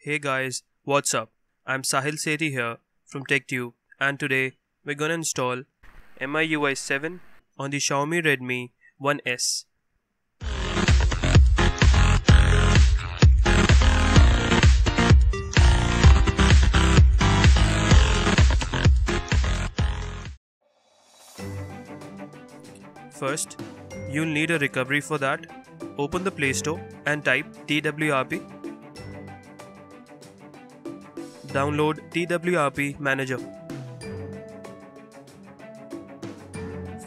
Hey guys, what's up? I'm Sahil Sethi here from TechTube and today we're gonna install MIUI 7 on the Xiaomi Redmi 1S. First, you'll need a recovery for that. Open the Play Store and type TWRP. Download TWRP Manager.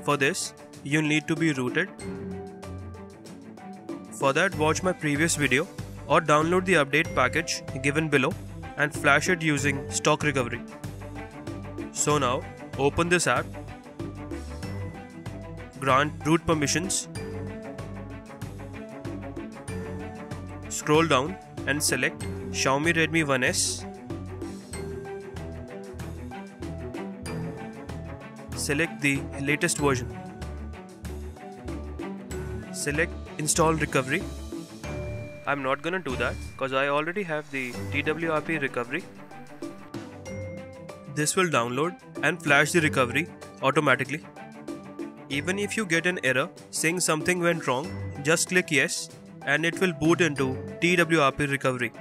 For this, you'll need to be rooted. For that, watch my previous video or download the update package given below and flash it using stock recovery. So now, open this app grant root permissions. Scroll down and select Xiaomi Redmi 1S. Select the latest version. Select install recovery. I'm not gonna do that because I already have the TWRP recovery. This will download and flash the recovery automatically. Even if you get an error saying something went wrong, just click yes and it will boot into TWRP recovery.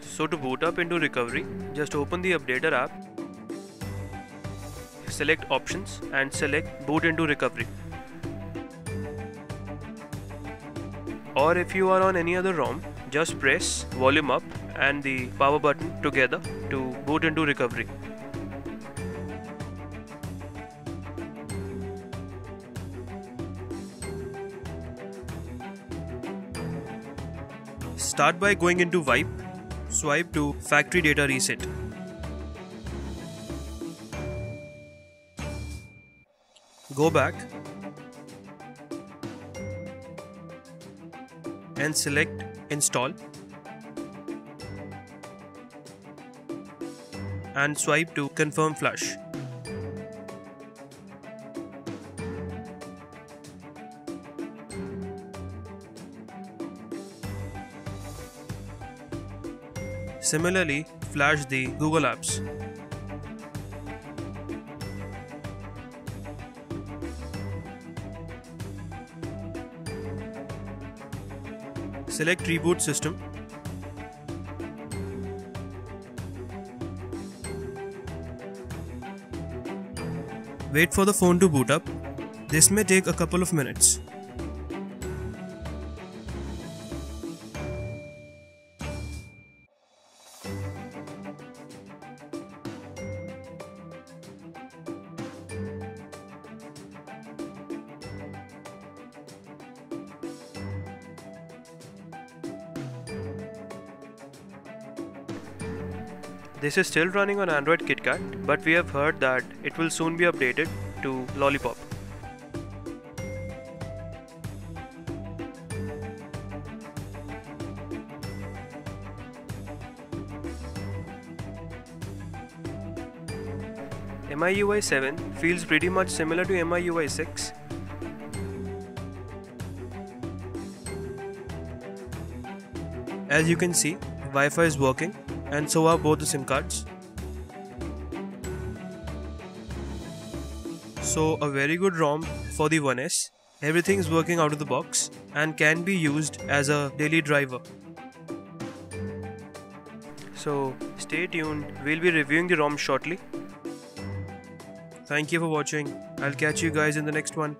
So to boot up into recovery, just open the updater app, select options and select boot into recovery. Or if you are on any other ROM, just press volume up and the power button together to boot into recovery. Start by going into Wipe, swipe to Factory Data Reset. Go back and select Install and swipe to Confirm Flash. Similarly, flash the Google Apps. Select Reboot System. Wait for the phone to boot up. This may take a couple of minutes. This is still running on Android KitKat, but we have heard that it will soon be updated to Lollipop. MIUI 7 feels pretty much similar to MIUI 6. As you can see, Wi-Fi is working and so are both the SIM cards. So a very good ROM for the 1S. Everything is working out of the box and can be used as a daily driver. So stay tuned, we'll be reviewing the ROM shortly. Thank you for watching. I'll catch you guys in the next one.